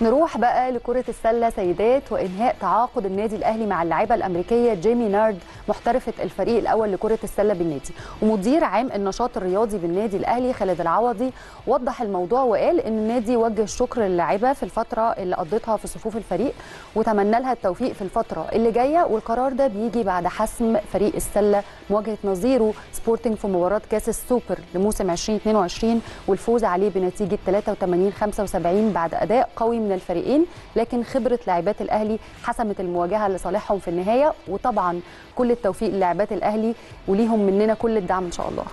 نروح بقى لكرة السلة سيدات وإنهاء تعاقد النادي الأهلي مع اللاعبة الأمريكية جيمي نارد محترفة الفريق الأول لكرة السلة بالنادي. ومدير عام النشاط الرياضي بالنادي الأهلي خالد العوضي وضح الموضوع وقال إن النادي وجه الشكر للاعبة في الفترة اللي قضتها في صفوف الفريق وتمنى لها التوفيق في الفترة اللي جاية. والقرار ده بيجي بعد حسم فريق السلة مواجهة نظيره سبورتنج في مباراة كأس السوبر لموسم 2022 والفوز عليه بنتيجة 83 75 بعد أداء قوي من الفريقين. لكن خبرة لاعبات الأهلي حسمت المواجهة لصالحهم في النهاية. وطبعا كل التوفيق للاعبات الأهلي وليهم مننا كل الدعم إن شاء الله.